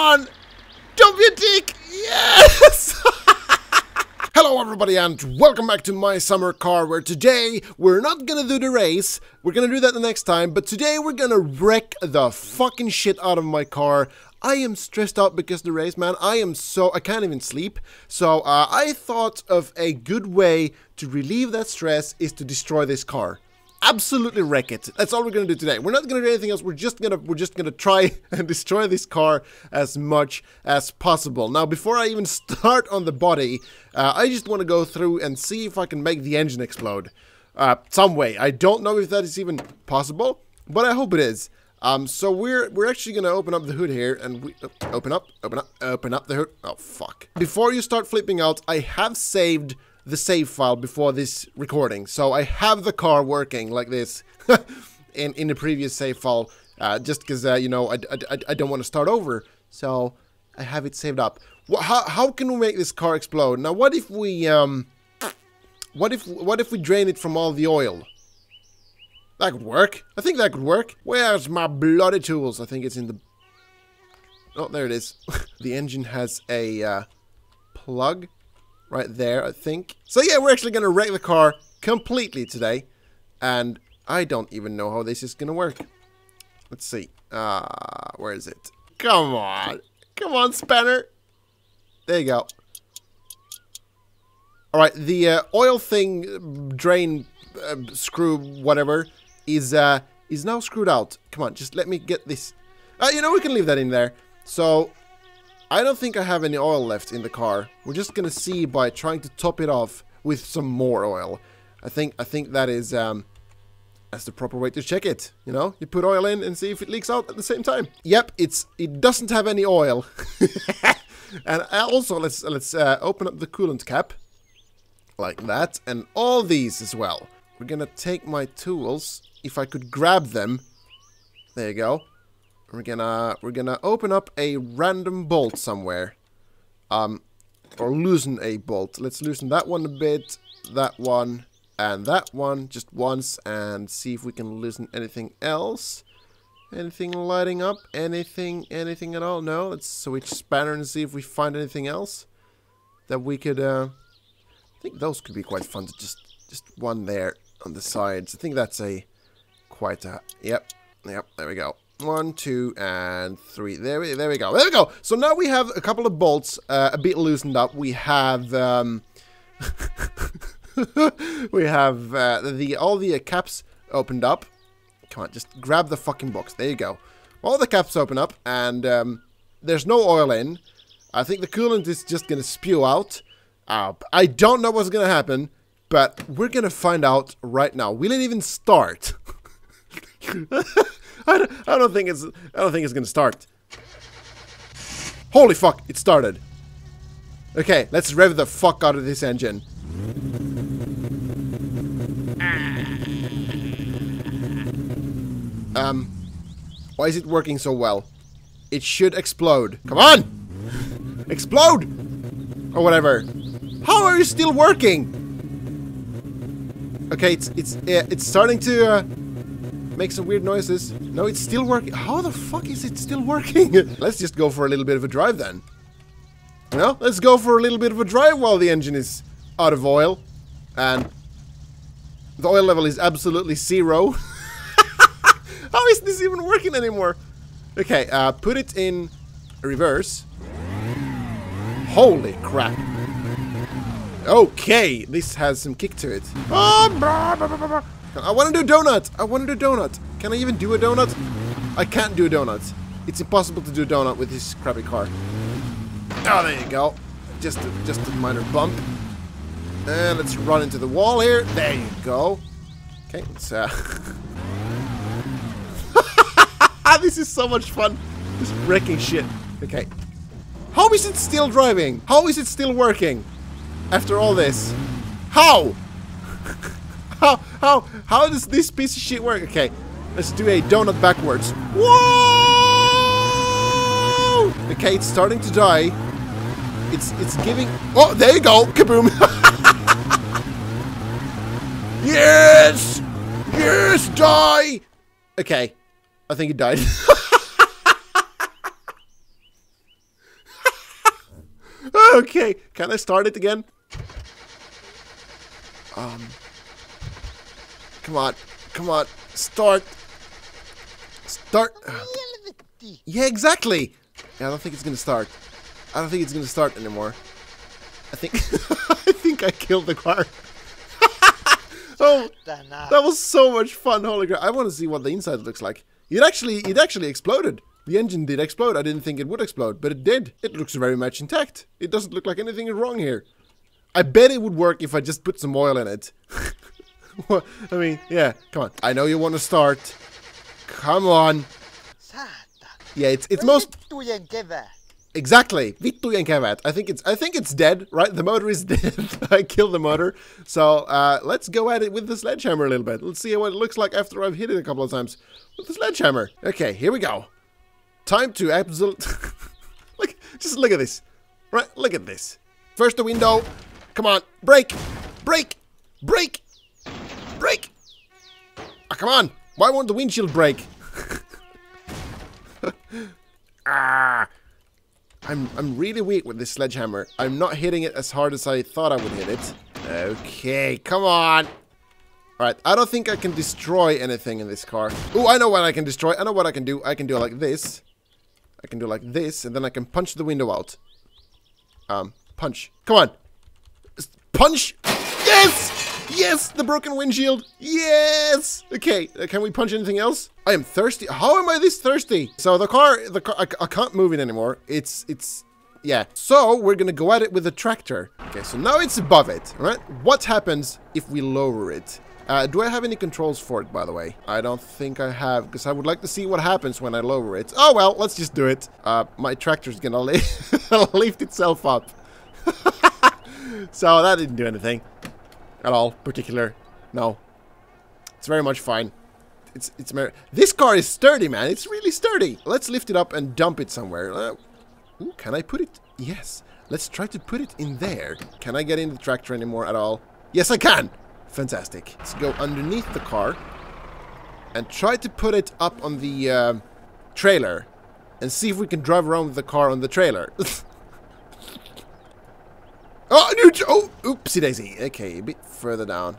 on! Don't be a dick! Yes! Hello everybody and welcome back to my summer car where today we're not gonna do the race, we're gonna do that the next time, but today we're gonna wreck the fucking shit out of my car. I am stressed out because the race, man. I am so, I can't even sleep. So uh, I thought of a good way to relieve that stress is to destroy this car absolutely wreck it. That's all we're gonna do today. We're not gonna do anything else. We're just gonna we're just gonna try and destroy this car as much as possible. Now, before I even start on the body, uh, I just want to go through and see if I can make the engine explode uh, some way. I don't know if that is even possible, but I hope it is. Um, so we're we're actually gonna open up the hood here and we open up, open up, open up the hood. Oh fuck! Before you start flipping out, I have saved the save file before this recording. So I have the car working like this in, in the previous save file, uh, just because, uh, you know, I, I, I don't want to start over. So I have it saved up. How, how can we make this car explode? Now, what if we, um, what if, what if we drain it from all the oil? That could work. I think that could work. Where's my bloody tools? I think it's in the... Oh, there it is. the engine has a uh, plug right there, I think. So yeah, we're actually going to wreck the car completely today. And I don't even know how this is going to work. Let's see. Uh, where is it? Come on. Come on, Spanner. There you go. Alright, the uh, oil thing, drain, uh, screw, whatever, is uh, is now screwed out. Come on, just let me get this. Uh, you know, we can leave that in there. So, I don't think I have any oil left in the car. We're just gonna see by trying to top it off with some more oil. I think I think that is um, that's the proper way to check it. You know, you put oil in and see if it leaks out at the same time. Yep, it's it doesn't have any oil. and also let's let's uh, open up the coolant cap like that, and all these as well. We're gonna take my tools. If I could grab them, there you go. We're gonna we're gonna open up a random bolt somewhere. Um or loosen a bolt. Let's loosen that one a bit, that one, and that one just once and see if we can loosen anything else. Anything lighting up? Anything anything at all? No? Let's switch spanner and see if we find anything else that we could uh I think those could be quite fun to just just one there on the sides. I think that's a quite a yep. Yep, there we go. One, two, and three. There we, there we go. There we go. So now we have a couple of bolts uh, a bit loosened up. We have um, we have uh, the all the uh, caps opened up. Come on, just grab the fucking box. There you go. All the caps open up, and um, there's no oil in. I think the coolant is just gonna spew out. Uh, I don't know what's gonna happen, but we're gonna find out right now. We didn't even start. I don't, I don't think it's I don't think it's gonna start. Holy fuck! It started. Okay, let's rev the fuck out of this engine. Um, why is it working so well? It should explode. Come on! Explode! Or whatever. How are you still working? Okay, it's it's it's starting to uh, make some weird noises. No, it's still working. How the fuck is it still working? let's just go for a little bit of a drive then. Know, let's go for a little bit of a drive while the engine is out of oil. And the oil level is absolutely zero. How is this even working anymore? Okay, uh, put it in reverse. Holy crap. Okay, this has some kick to it. Oh, I want to do donuts! I want to do donuts! Can I even do a donut? I can't do a donut. It's impossible to do a donut with this crappy car. Oh, there you go. Just a, just a minor bump. And let's run into the wall here. There you go. Okay, let's... Uh... this is so much fun. Just wrecking shit. Okay. How is it still driving? How is it still working? After all this. How? how, how, does this piece of shit work? Okay, let's do a donut backwards. Whoa! Okay, it's starting to die. It's, it's giving, oh, there you go, kaboom. yes! Yes, die! Okay, I think it died. okay, can I start it again? Um, come on, come on, start, start. Yeah, exactly. Yeah, I don't think it's gonna start. I don't think it's gonna start anymore. I think I think I killed the car. oh, that was so much fun! Holy crap! I want to see what the inside looks like. It actually, it actually exploded. The engine did explode. I didn't think it would explode, but it did. It looks very much intact. It doesn't look like anything is wrong here. I bet it would work if I just put some oil in it. I mean, yeah, come on. I know you want to start. Come on. Yeah, it's it's most Exactly. Vittujen kevät. I think it's I think it's dead, right? The motor is dead. I killed the motor. So uh, let's go at it with the sledgehammer a little bit. Let's see what it looks like after I've hit it a couple of times with the sledgehammer. Okay, here we go. Time to absolute Look just look at this. Right, look at this. First the window. Come on, break! Break! Brake! Break! Ah, come on! Why won't the windshield break? ah! I'm, I'm really weak with this sledgehammer. I'm not hitting it as hard as I thought I would hit it. Okay, come on. Alright, I don't think I can destroy anything in this car. Oh, I know what I can destroy. I know what I can do. I can do like this. I can do like this, and then I can punch the window out. Um, punch. Come on. Punch! Yes! Yes! The broken windshield! Yes! Okay, uh, can we punch anything else? I am thirsty. How am I this thirsty? So the car, the car, I, I can't move it anymore. It's, it's, yeah. So we're gonna go at it with a tractor. Okay, so now it's above it, right? What happens if we lower it? Uh, do I have any controls for it, by the way? I don't think I have, because I would like to see what happens when I lower it. Oh, well, let's just do it. Uh, my tractor's gonna li lift itself up. so that didn't do anything at all particular. No. It's very much fine. It's it's This car is sturdy, man. It's really sturdy. Let's lift it up and dump it somewhere. Uh, ooh, can I put it? Yes. Let's try to put it in there. Can I get in the tractor anymore at all? Yes, I can. Fantastic. Let's go underneath the car and try to put it up on the uh, trailer and see if we can drive around with the car on the trailer. Oh, new oh, oopsie daisy. Okay, a bit further down.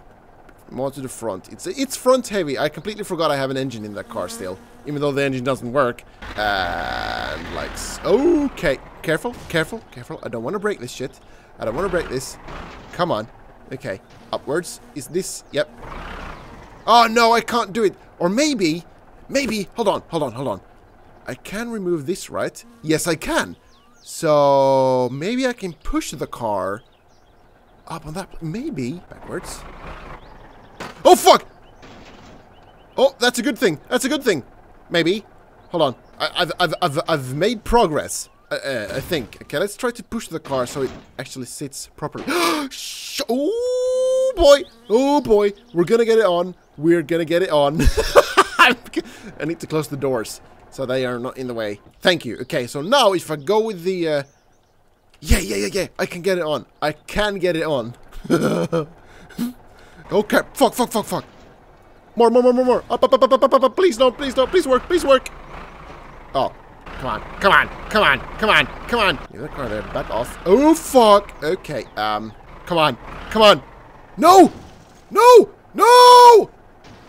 More to the front. It's it's front heavy. I completely forgot I have an engine in that car still, even though the engine doesn't work. And like, okay, careful, careful, careful. I don't want to break this shit. I don't want to break this. Come on. Okay, upwards. Is this? Yep. Oh no, I can't do it. Or maybe, maybe. Hold on, hold on, hold on. I can remove this, right? Yes, I can. So maybe I can push the car up on that. Maybe backwards. Oh fuck! Oh, that's a good thing. That's a good thing. Maybe. Hold on. I, have I've I've I've made progress. Uh, uh, I think. Okay, let's try to push the car so it actually sits properly. oh boy! Oh boy! We're gonna get it on. We're gonna get it on. I need to close the doors so they are not in the way. Thank you. Okay, so now if I go with the... Uh... Yeah, yeah, yeah, yeah. I can get it on. I can get it on. okay. Fuck, fuck, fuck, fuck. More, more, more, more, more. Up, up, up, up, up, up, up. Please don't, please don't. Please work, please work. Oh. Come on, come on, come on, come on, come on. The car there, back off. Oh, fuck. Okay, um, come on, come on. No! No! No!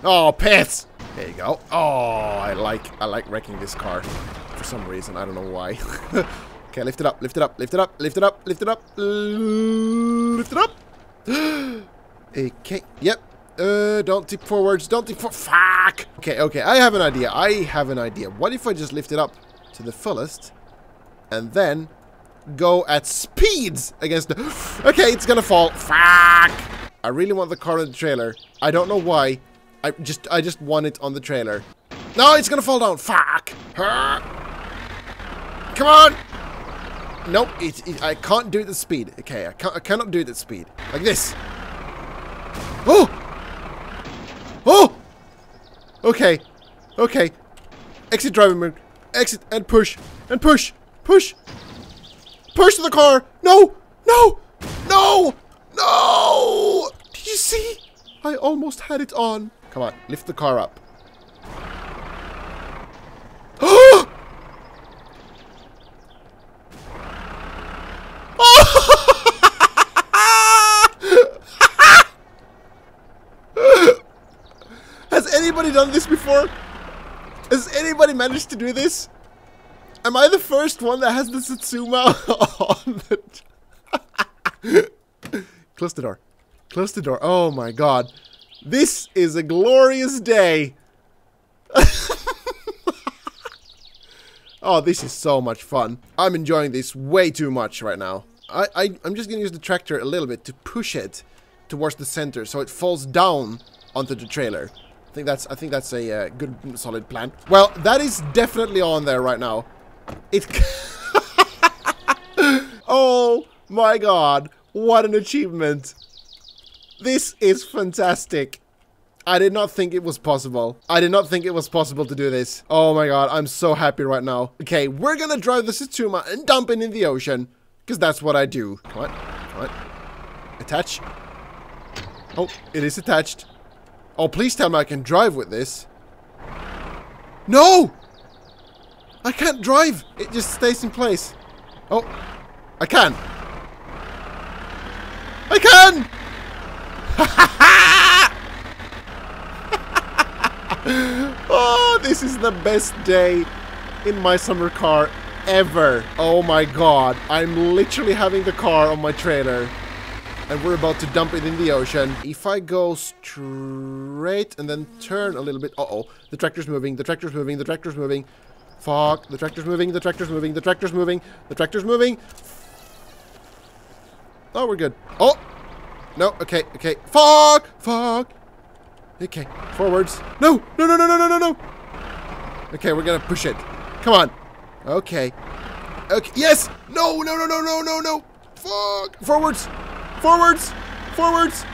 Oh, piss! There you go. Oh, I like I like wrecking this car for some reason. I don't know why. okay, lift it up, lift it up, lift it up, lift it up, lift it up, lift it up. okay, yep. Uh, don't tip forwards, don't tip for- Fuck! Okay, okay, I have an idea. I have an idea. What if I just lift it up to the fullest and then go at speeds against the- Okay, it's gonna fall. Fuck! I really want the car in the trailer. I don't know why. I just I just want it on the trailer. No, it's gonna fall down. Fuck. Come on. Nope, it, it, I can't do it at speed. Okay, I, can't, I cannot do it at speed. Like this. Oh! Oh! Okay. Okay. Exit driving mode. Exit and push. And push. Push. Push to the car. No! No! No! No! Did you see? I almost had it on. Come on, lift the car up. Has anybody done this before? Has anybody managed to do this? Am I the first one that has the Satsuma on the... Close the door. Close the door. Oh my god. This is a glorious day. oh, this is so much fun. I'm enjoying this way too much right now. I, I, I'm just gonna use the tractor a little bit to push it towards the center so it falls down onto the trailer. I think that's I think that's a uh, good solid plan. Well, that is definitely on there right now. It Oh my god, what an achievement. This is fantastic. I did not think it was possible. I did not think it was possible to do this. Oh my god, I'm so happy right now. Okay, we're gonna drive the Satsuma and dump it in the ocean. Because that's what I do. What? What? Attach. Oh, it is attached. Oh, please tell me I can drive with this. No! I can't drive! It just stays in place. Oh, I can. I can! oh, this is the best day in my summer car ever. Oh my god. I'm literally having the car on my trailer. And we're about to dump it in the ocean. If I go straight and then turn a little bit... Uh-oh. The tractor's moving. The tractor's moving. The tractor's moving. Fuck. The tractor's moving. The tractor's moving. The tractor's moving. The tractor's moving. Oh, we're good. Oh! No, okay, okay. Fuck! Fuck! Okay, forwards. No! No, no, no, no, no, no, no! Okay, we're gonna push it. Come on. Okay. Okay, yes! No, no, no, no, no, no, no! Fuck! Forwards! Forwards! Forwards!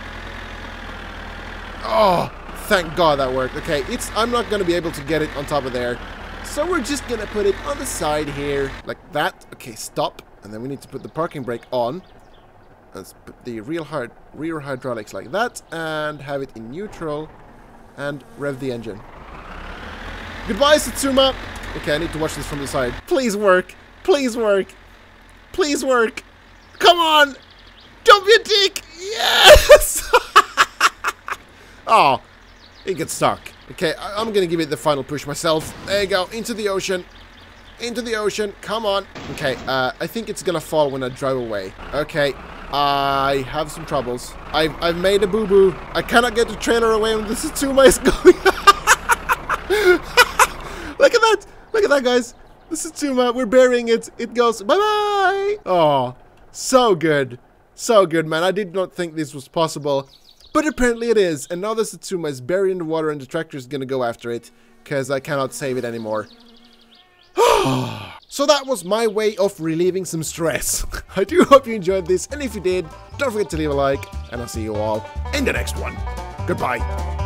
Oh, thank God that worked. Okay, it's I'm not gonna be able to get it on top of there. So we're just gonna put it on the side here, like that. Okay, stop. And then we need to put the parking brake on. Let's put the real hard rear hydraulics like that and have it in neutral and rev the engine. Goodbye, Satsuma! Okay, I need to watch this from the side. Please work! Please work! Please work! Come on! Don't be a dick! Yes! oh, it gets stuck. Okay, I am gonna give it the final push myself. There you go, into the ocean. Into the ocean, come on. Okay, uh, I think it's gonna fall when I drive away. Okay, I have some troubles. I've, I've made a boo-boo. I cannot get the trailer away when this is too much going. Look at that. Look at that, guys. This is too much. We're burying it. It goes bye-bye. Oh, so good. So good, man. I did not think this was possible. But apparently it is. And now the Satsuma is buried in the water and the tractor is going to go after it. Because I cannot save it anymore. so that was my way of relieving some stress. I do hope you enjoyed this, and if you did, don't forget to leave a like, and I'll see you all in the next one. Goodbye.